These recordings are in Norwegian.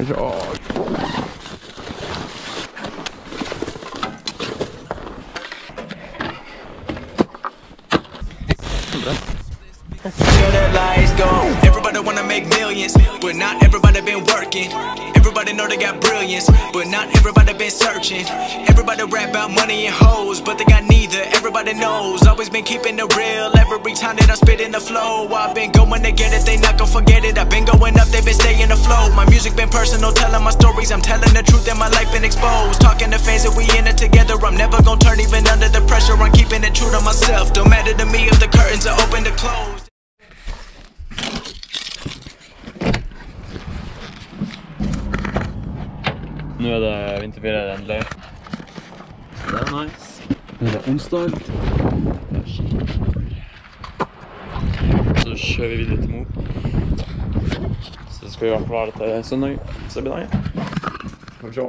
Skal vi wanna make millions, but not everybody been working. Everybody know they got brilliance, but not everybody been searching. Everybody rap about money and hoes, but they got neither. Everybody knows, always been keeping it real. Every time that I spit in the flow, I've been going to get it, they not gonna forget it. I've been going up, they been staying afloat. My music been personal, telling my stories. I'm telling the truth, and my life been exposed. Talking to fans that we in it together. I'm never gonna turn even under the pressure. I'm keeping it true to myself. Don't matter to me if the curtains are open to close. Nå er det vinterferie endelig. Så det er nice. Nå er det onsdag. Det er. Så kjører vi videre til Mo. Så skal vi i hvert fall være til søndag. Så det blir nice. Skal vi se.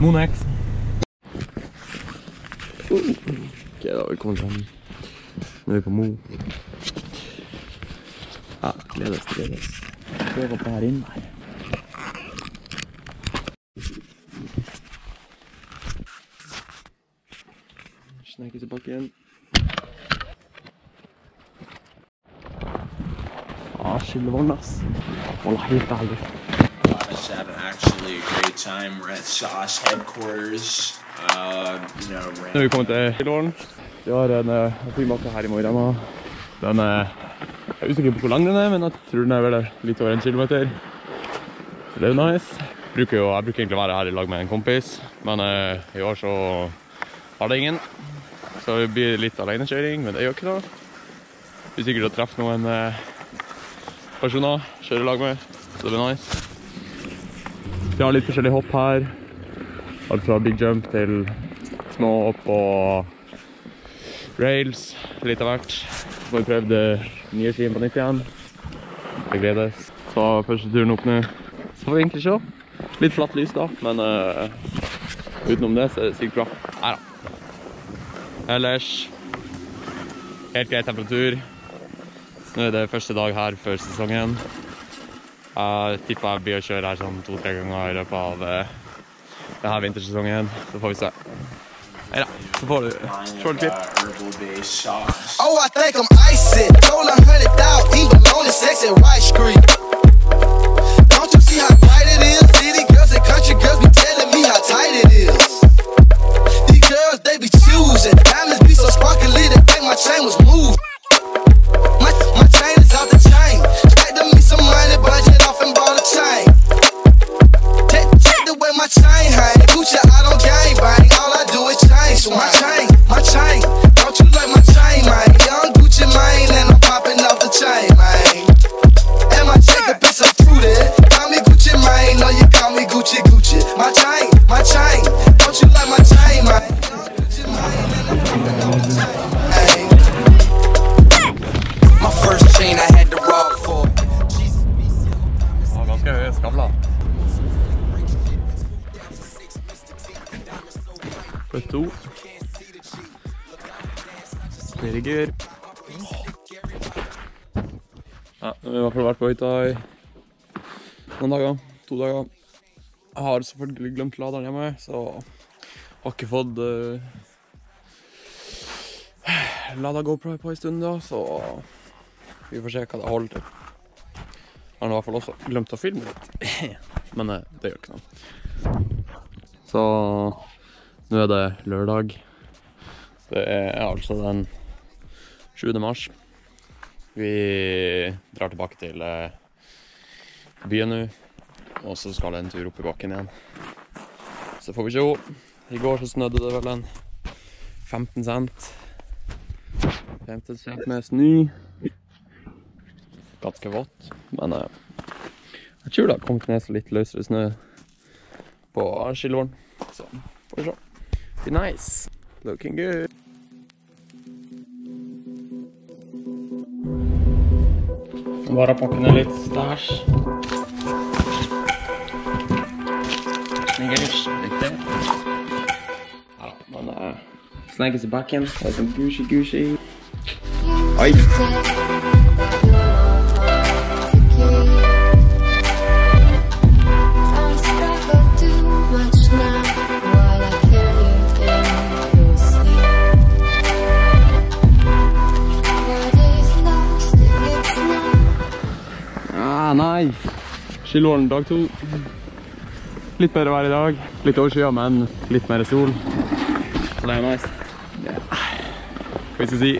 Monex. Ok, da har vi kommet frem. Nå er vi på Mo. Ja, gledes, gledes. Prøv opp her inne her. Snekkes i bakken. Ah, skillevogn, ass. Holder helt ærlig. Us had an actually a great time. We're at Sauce headquarters. Nå er vi kommet til skillevogn. Vi har en uh, flymakke her i morgen. Den er, jeg er usikker på hvor lang den er, men jeg tror den er vel litt over en kilometer. Så det er jo nice. Jo, jeg bruker egentlig å være her i lag med en kompis, men uh, i år så har det ingen. Så det blir litt alenekjøring, men det gjør ikke noe. Vi sikkert å treffe noen personer personer, kjøre i lag med, så det blir nice. Vi har litt forskjellige hopp her. Alt fra big jump til små hopp og rails, litt av hvert. Så vi prøvd eh, nye skien på nytt igjen. Det gledes. Så første turen opp nå. Så får vi egentlig se. Litt flatt lys da, men eh, utenom det så er det sykt bra. Her da. Ellers, helt grei temperatur. Nå er det første dag her før sesongen. Jeg tipper jeg blir å kjøre her sånn to-tre ganger i løpet av eh, denne vintersesongen. Så får vi se. Neida, så får du sauce. Oh, I think I'm icy. Told a hundred thousand, even on the sex White Street. Don't you see how to. Birger. Ja, nå har vi i hvert fall vært på hytta i noen dager. To dager. Jeg har selvfølgelig glemt laderen hjemme, så har ikke fått uh, lada GoPro på en stund, da, så vi får se hva det holder til. Jeg har i hvert fall også glemt å filme litt. Men eh, det gjør ikke noe. Så nå er det lørdag. Det er altså den 7. mars. Vi drar tilbake til eh, byen nå. Og så skal det en tur opp i bakken igjen. Så får vi se. I går så snødde det vel en 15 cent. 15 cent med snø ganske vått. Men eh, jeg tror det har kommet ned så litt løsere snø på skilvåren. Så får vi se. Be nice. Looking good. Bare pakke ned litt stæsj. Snickers, litt det. Snag is i bakken. Det er sånn gushy gushy. Oi. Ah, nice. Skillåren dag to. Litt bedre vær i dag. Litt overskyet, men litt mer sol. Så det er nice. Ja. Hva skal jeg si?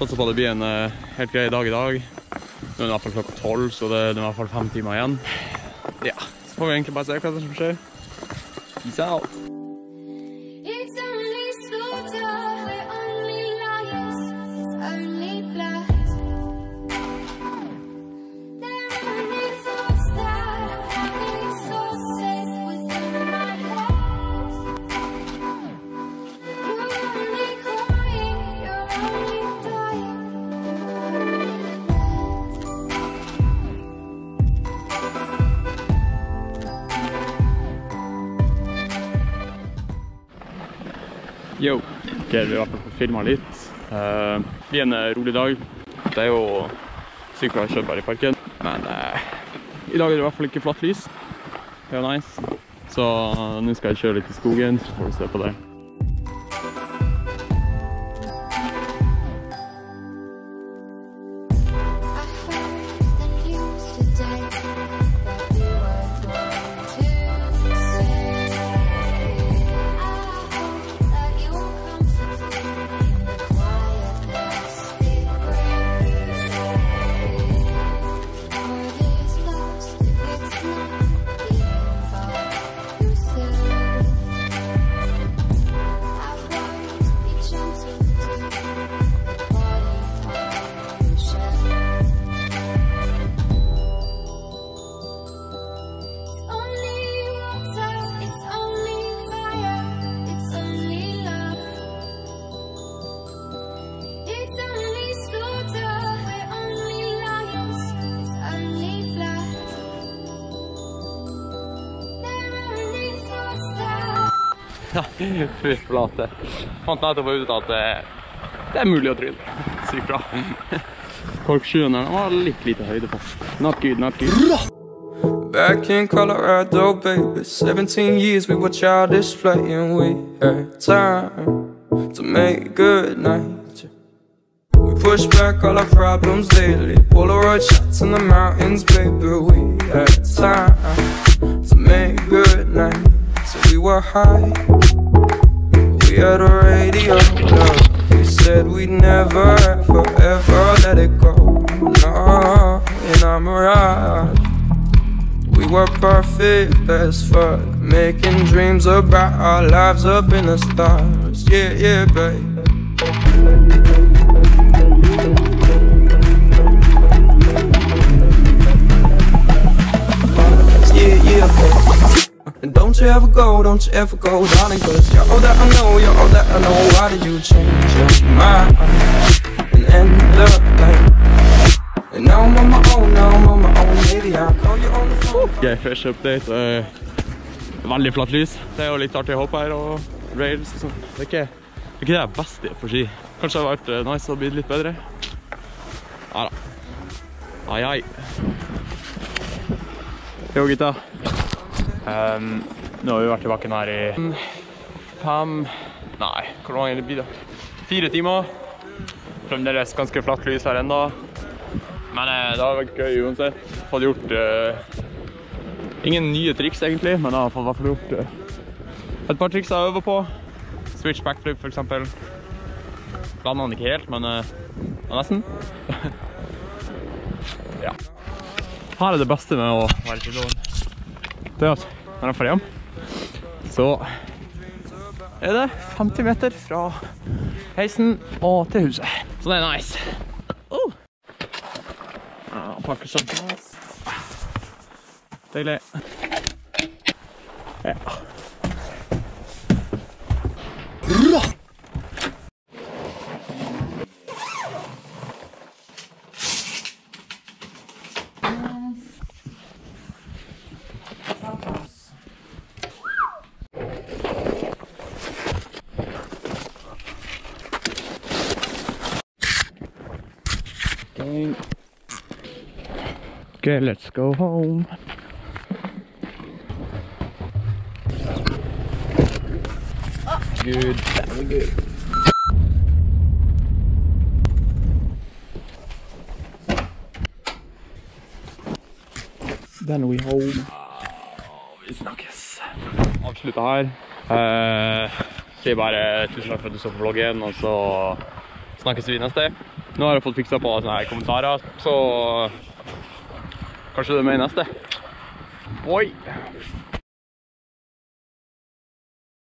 Satser på at det blir en eh, helt grei dag i dag. Nå er det i hvert fall klokka tolv, så det, det er i hvert fall fem timer igjen. Ja, så får vi egentlig bare se hva som skjer. Peace out. Har i hvert fall få filmet litt. Uh, det blir en eh, rolig dag. Det er jo sykt bra kjøttbær i parken. Men uh, i dag er det i hvert fall ikke flatt lys. Det er jo nice. Så nå skal jeg kjøre litt i skogen, så får vi se på det. Fy flate. Fant nettopp ut at det, det er mulig å trylle. Sykt bra. Var litt lite høyde på. Not good, not good. Back in Colorado, baby. 17 years we were childish playing. We had time to make good night. We pushed back all our problems daily. Polaroid shots in the mountains, baby. We had time to make good night. So we were high. We had a radio. Love. We said we'd never, ever, ever let it go. No, and I'm right. We were perfect as fuck, making dreams about our lives up in the stars. Yeah, yeah, babe. Don't you ever go, don't you ever go, darling, cause you're all that I know, you're all that I know. Why did you change your mind and end up like? And now I'm on my own, now I'm on my own. Maybe I'll call you on the phone. Ok, fresh update. uh, veldig flatt lys. Det er jo litt artig å hoppe her og rails og sånt Det er ikke det, er ikke det jeg er best i på ski. Kanskje det har vært eh, nice å blitt litt bedre. Ja da. Ai, ai. Jo, gutta. Ehm, nå har vi vært i bakken her i fem Nei, hvor mange blir da? Fire timer. Fremdeles ganske flatt lys her enda. Men eh, det har vært gøy uansett. Fått gjort eh, ingen nye triks egentlig, men jeg har fått hvertfall gjort eh, et par triks jeg øver på. Switch backflip for eksempel. Landet han ikke helt, men nesten. ja. Her er det beste med å være i lån. Det er at når jeg får hjem, så er det 50 meter fra heisen og til huset. Så det er nice. Oh. Ja, pakker sånn. Okay, let's go home. Good, damn good. Then we home. Vi snakkes. Avslutta her. Eh, sier bare tusen takk for at du så på vloggen, og så snakkes vi neste. Nå har jeg fått fiksa på sånne her kommentarer, så kanskje det er med i neste. Oi!